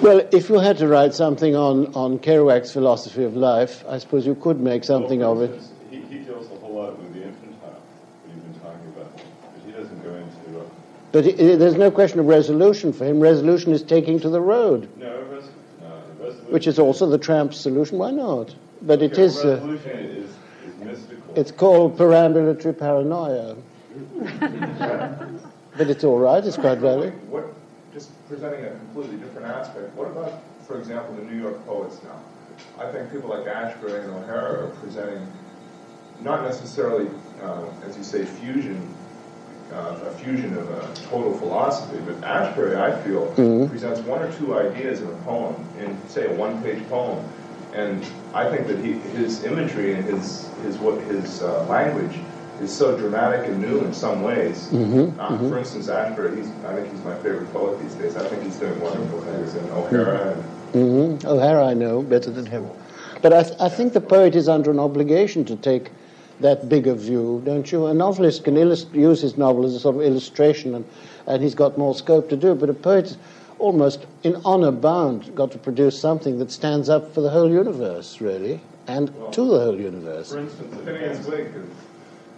Well, if you had to write something on, on Kerouac's philosophy of life, I suppose you could make something Well, of it. He, he deals a whole lot with the infantile, what you've been talking about, but he doesn't go into, uh, But i i there's no question of resolution for him. Resolution is taking to the road, no, res, no, resolution. Which is also the tramp's solution. Why not? But it Okay, is. Uh, is, is mystical. it's called perambulatory paranoia. but it's all right. It's quite valid. What, just presenting a completely different aspect, what about for example, the New York poets now. I think people like Ashbery and O'Hara are presenting not necessarily, uh, as you say, fusion, uh, a fusion of a total philosophy, but Ashbery, I feel, Mhm. presents one or two ideas in a poem, in say a one-page poem, and I think that he, his imagery and his his what his uh, language is so dramatic and new in some ways. Mhm, Uh, mhm. For instance, Ashbery, he's, I think he's my favorite poet these days. I think he's doing wonderful things, and O'Hara and hmm O'Hara, I know better than him. But I, th- I think the poet is under an obligation to take that bigger view, don't you? A novelist can illust- use his novel as a sort of illustration, and, and he's got more scope to do it. But a poet, almost in honor bound, got to produce something that stands up for the whole universe, really, and to the whole universe. For instance, advances,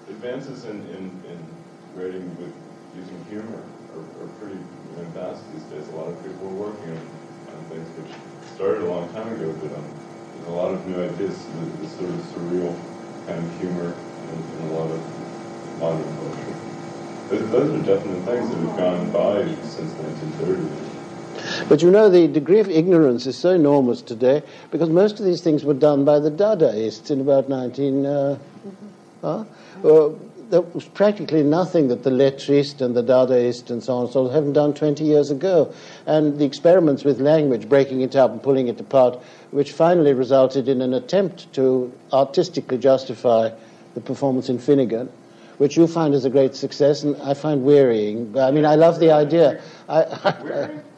advances in, in, in writing with using humor are, are pretty vast these days. A lot of people are working on, on things which started a long time ago, but um, there's a lot of new ideas, the sort of surreal kind of humor in, in a lot of modern poetry. Those, those are definite things that have gone by since 1930. But you know, the degree of ignorance is so enormous today because most of these things were done by the Dadaists in about 19. Uh, huh? Well, there was practically nothing that the lettrist and the Dadaist and so on and so on haven't done 20 years ago. And the experiments with language, breaking it up and pulling it apart, which finally resulted in an attempt to artistically justify the performance in Finnegan, which you find is a great success and I find wearying. But I mean, I love the idea. I, Wearing?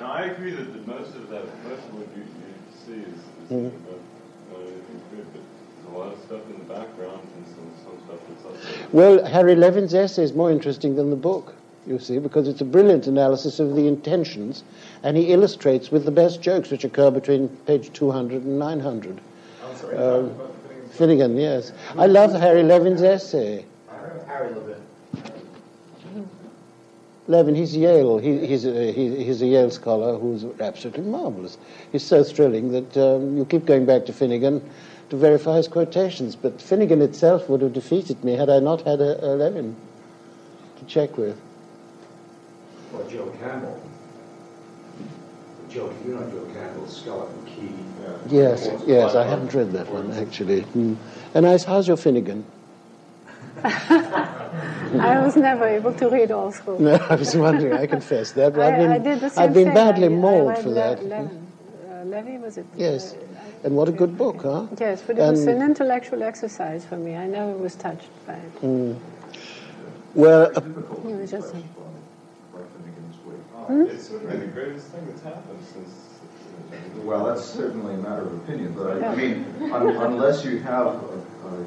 No, I agree that the, most of that, most of what you, you see is, is hmm. not anything good, but there's a lot of stuff in the background and some, some stuff that's up there. Well, Harry Levin's essay is more interesting than the book, you see, because it's a brilliant analysis of the intentions, and he illustrates with the best jokes which occur between page 200 and 900. I'm sorry, Um, talking about Finnegan's Finnegan, yes. I love Harry Levin's essay. Harry Levin. Levin, he's Yale. He, he's, a, he, he's a Yale scholar who's absolutely marvelous. He's so thrilling that um, you keep going back to Finnegan to verify his quotations. But Finnegan itself would have defeated me had I not had a, a Levin to check with. Or Joe Campbell. Joe, you know Joe Campbell's Skeleton Key. Yes, yes, I haven't read that one actually. Mm. And I, how's your Finnegan? I was never able to read all through. No, I was wondering. I confess that. But I've been, I, I did the same I've been thing. badly I, mauled I for Le- that. Levin. Uh, Levy, was it? Yes, and what a good book, huh? Yes, but it was an intellectual exercise for me. I never was touched by it. Mm. Well, uh, It was just. Oh, It's certainly the greatest thing that's happened since. Well, that's certainly a matter of opinion, but I, I mean, un, unless you have a, a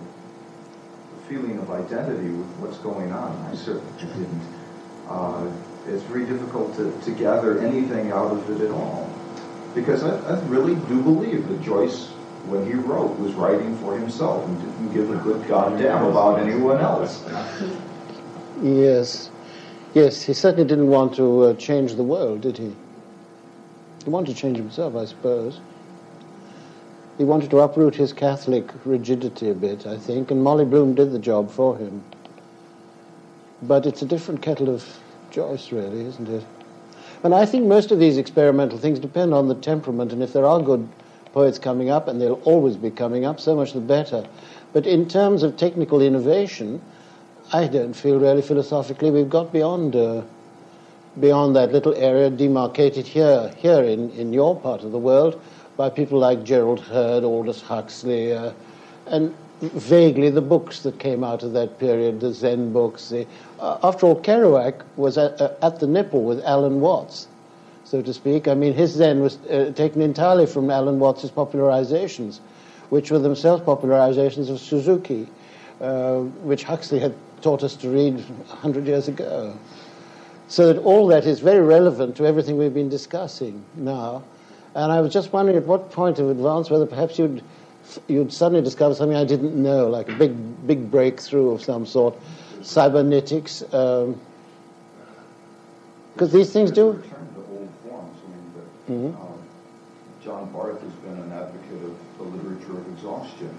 feeling of identity with what's going on, I certainly didn't. Uh, it's very difficult to, to gather anything out of it at all. Because I, I really do believe that Joyce, when he wrote, was writing for himself and didn't give a good goddamn about anyone else. yes, yes, he certainly didn't want to uh, change the world, did he? He wanted to change himself, I suppose. He wanted to uproot his Catholic rigidity a bit, I think, and Molly Bloom did the job for him. But it's a different kettle of Joyce, really, isn't it? And I think most of these experimental things depend on the temperament, and if there are good poets coming up, and they'll always be coming up, so much the better. But in terms of technical innovation, I don't feel really philosophically we've got beyond uh, beyond that little area demarcated here here in, in your part of the world by people like Gerald Heard, Aldous Huxley, uh, and vaguely the books that came out of that period, the Zen books. The, uh, after all, Kerouac was at, uh, at the nipple with Alan Watts, so to speak. I mean, his Zen was uh, taken entirely from Alan Watts's popularizations, which were themselves popularizations of Suzuki, uh, which Huxley had taught us to read 100 years ago. So that all that is very relevant to everything we've been discussing now. And I was just wondering at what point of advance whether perhaps you'd you'd suddenly discover something I didn't know, like a big big breakthrough of some sort, cybernetics. Because these things do. Return to old forms. I mean, that, Mhm. um, John Barth has been an advocate of the literature of exhaustion,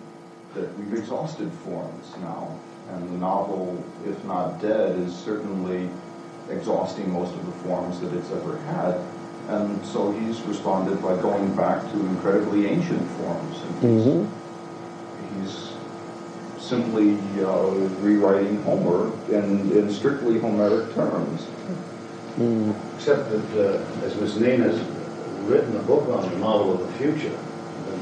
that we've exhausted forms now, and the novel, if not dead, is certainly exhausting most of the forms that it's ever had. And so he's responded by going back to incredibly ancient forms. And he's, Mhm. he's simply uh, rewriting Homer in, in strictly Homeric terms. Mm. Except that, uh, as Miss Nina's written a book on the novel of the future,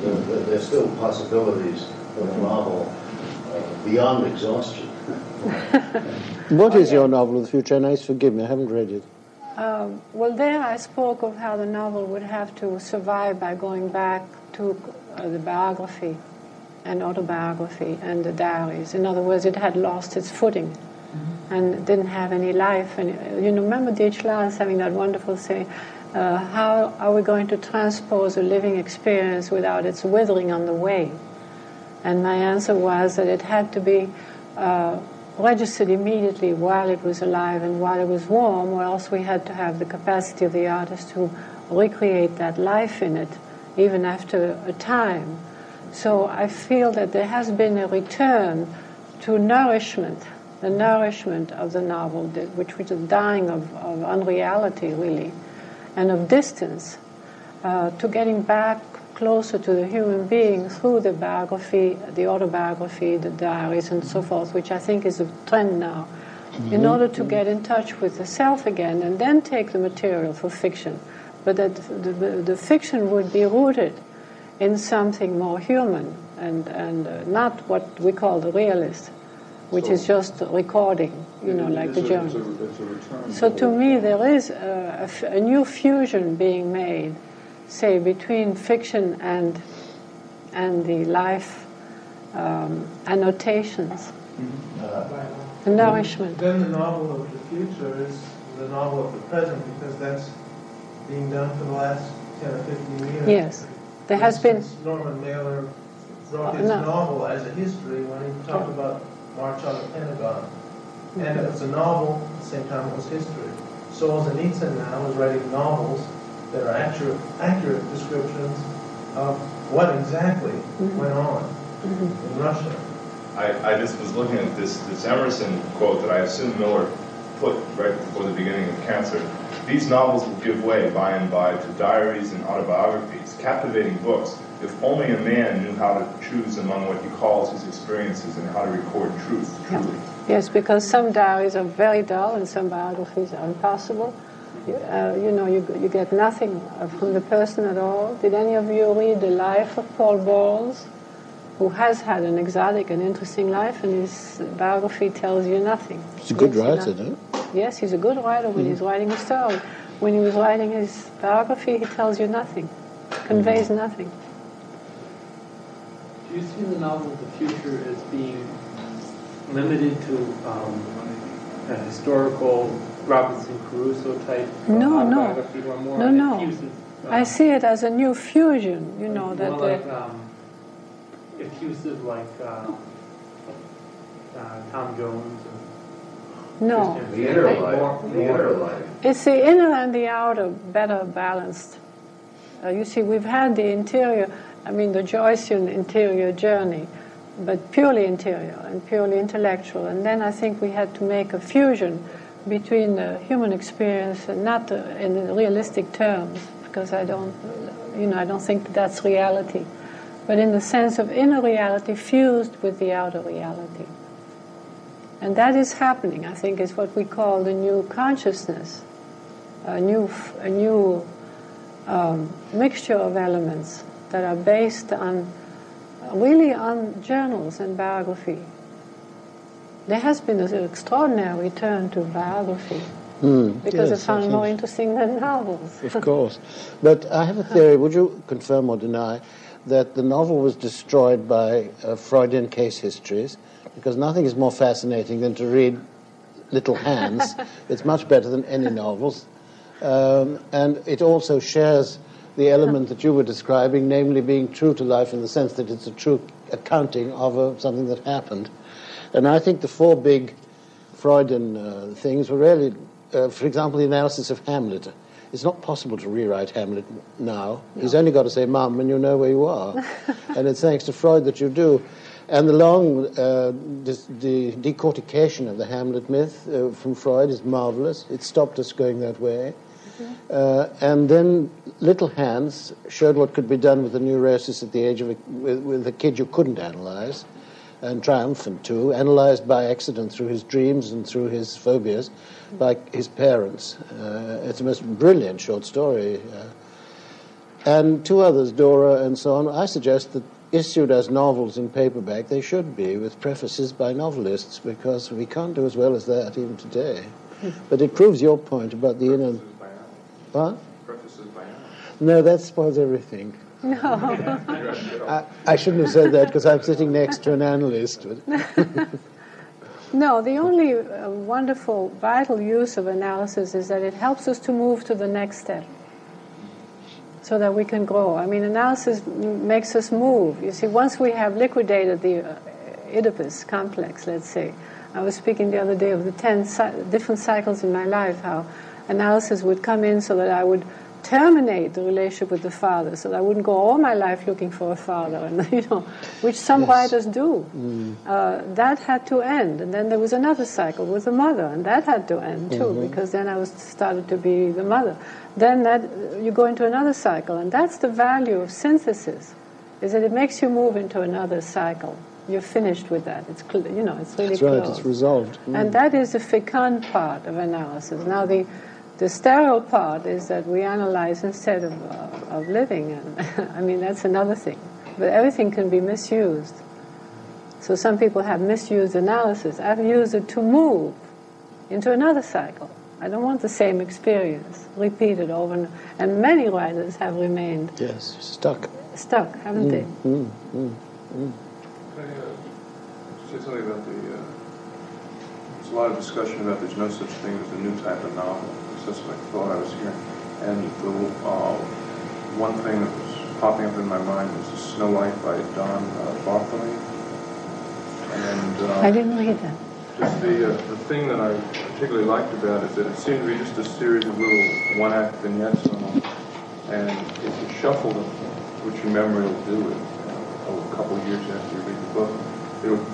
there, there- there's still possibilities of a novel beyond exhaustion. What is your novel of the future? And I forgive me, I haven't read it. Um, well, there I spoke of how the novel would have to survive by going back to uh, the biography and autobiography and the diaries. In other words, it had lost its footing and didn't have any life. And uh, you know, remember D.H. Lawrence having that wonderful saying, uh, "How are we going to transpose a living experience without its withering on the way?" And my answer was that it had to be uh, registered immediately while it was alive and while it was warm, or else we had to have the capacity of the artist to recreate that life in it, even after a time. So I feel that there has been a return to nourishment, the nourishment of the novel, which was dying of, of unreality, really, and of distance, uh, to getting back closer to the human being through the biography, the autobiography, the diaries, and so forth, which I think is a trend now, in Mhm. order to get in touch with the self again and then take the material for fiction. But that the, the, the fiction would be rooted in something more human and, and uh, not what we call the realist, which is just recording, you know, like the journal. it's a- it's a return So to to me, there is a, a f- a new fusion being made, say, between fiction and and the life um, annotations, the nourishment. Then the novel of the future is the novel of the present because that's being done for the last 10 or 15 years. Yes, there has been. Norman Mailer wrote Uh, his no. novel as a history when he talked about March on the Pentagon. And it was a novel, at the same time it was history. Solzhenitsyn now is writing novels that are accurate, accurate descriptions of what exactly Mm-hmm. went on in Russia. I, I just was looking at this, this Emerson quote that I assume Miller put right before the beginning of Cancer. These novels will give way by and by to diaries and autobiographies, captivating books, if only a man knew how to choose among what he calls his experiences and how to record truth truly. Yes, because some diaries are very dull and some biographies are impossible. You, uh, you know, you, you get nothing uh, from the person at all. Did any of you read the life of Paul Bowles, who has had an exotic and interesting life, and his biography tells you nothing? He's a good Gives writer, nothing. no? Yes, he's a good writer when he's writing a story. When he was writing his biography, he tells you nothing, conveys nothing. Do you see the novel of the future as being limited to um, a historical Robinson Crusoe type No, no. autobiography or more No, no. effusive, uh, I see it as a new fusion, you know, more that like the, um, effusive like uh, uh, Tom Jones. No. The inner More- life. more- The inner life. It's the inner and the outer better balanced. Uh, you see, we've had the interior, I mean, the Joycean interior journey, but purely interior and purely intellectual. And then I think we had to make a fusion between the human experience and not uh, in realistic terms, because I don't, you know, I don't think that's reality, but in the sense of inner reality fused with the outer reality. And that is happening, I think, is what we call the new consciousness, a new, a new um, mixture of elements that are based on, really on journals and biography. There has been an extraordinary return to biography Hmm, because yes, it's found I more interesting than novels. Of course. But I have a theory. Would you confirm or deny that the novel was destroyed by uh, Freudian case histories? Because nothing is more fascinating than to read little Hans. it's much better than any novels. Um, and it also shares the element that you were describing, namely being true to life in the sense that it's a true accounting of a, something that happened. And I think the four big Freudian uh, things were really, uh, for example, the analysis of Hamlet. It's not possible to rewrite Hamlet now. He's only got to say "mum" and you know where you are. and it's thanks to Freud that you do. And the long uh, the decortication of the Hamlet myth uh, from Freud is marvelous. It stopped us going that way. Uh, and then Little Hans showed what could be done with a neurosis at the age of a, with, with a kid you couldn't analyze, and triumphant too, analyzed by accident through his dreams and through his phobias by his parents. Uh, it's a most brilliant short story. Uh, and two others, Dora and so on. I suggest that issued as novels in paperback, they should be with prefaces by novelists because we can't do as well as that even today. But it proves your point about the inner. What? Prefaces by Anna. No, that spoils everything. No. I, I shouldn't have said that because I'm sitting next to an analyst. No, the only uh, wonderful, vital use of analysis is that it helps us to move to the next step so that we can grow. I mean, analysis m- makes us move. You see, once we have liquidated the uh, Oedipus complex, let's say, I was speaking the other day of the 10 cy- different cycles in my life, how analysis would come in so that I would terminate the relationship with the father, so that I wouldn't go all my life looking for a father, and you know, which some Yes. writers do. Mm. Uh, that had to end, and then there was another cycle with the mother, and that had to end too, Mhm. because then I was started to be the mother. Then that you go into another cycle, and that's the value of synthesis, is that it makes you move into another cycle. You're finished with that. It's cl- you know, it's really That's right, closed. it's resolved. Mm. And that is the fecund part of analysis. Now, the, the sterile part is that we analyze instead of, uh, of living. And I mean, that's another thing. But everything can be misused. So some people have misused analysis. I've used it to move into another cycle. I don't want the same experience repeated over and, and many writers have remained Yes, stuck. stuck, haven't they? Mm, mm, mm. Can I uh, say something about the, uh, there's a lot of discussion about there's no such thing as a new type of novel. What I thought I was hearing. And the uh, one thing that was popping up in my mind was the Snow White by Don uh, Barthelme. And uh, I didn't read that. just the, uh, the thing that I particularly liked about it is that it seemed to be just a series of little one-act vignettes almost. And if you shuffle them, which your memory will do it, uh, a couple of years after you read the book, it'll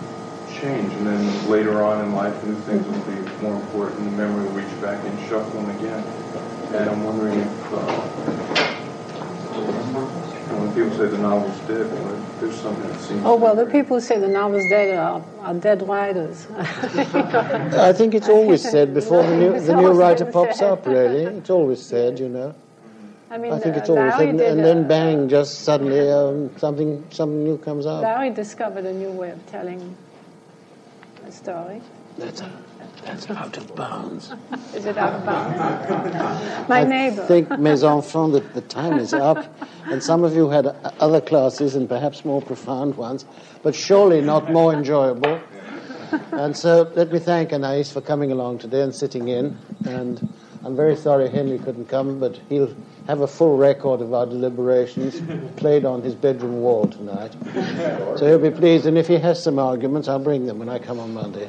change. And then later on in life, new things will be more important. The memory will reach back and shuffle them again. And I'm wondering if, uh, you know, when people say the novel's dead, well, there's something that seems Oh, well, the people who say the novel's dead are, are dead writers. I think it's always said before the new, the new writer pops said. up, really. It's always said, you know. I mean, I think it's uh, always Larry said, and then bang, just suddenly um, something, something new comes out. Larry discovered a new way of telling a story. That's, that's out of bounds. Is it out of bounds? My I neighbor. I think, mes enfants, that the time is up, and some of you had uh, other classes and perhaps more profound ones, but surely not more enjoyable. And so let me thank Anais for coming along today and sitting in. And I'm very sorry Henry couldn't come, but he'll have a full record of our deliberations played on his bedroom wall tonight. So he'll be pleased, and if he has some arguments, I'll bring them when I come on Monday.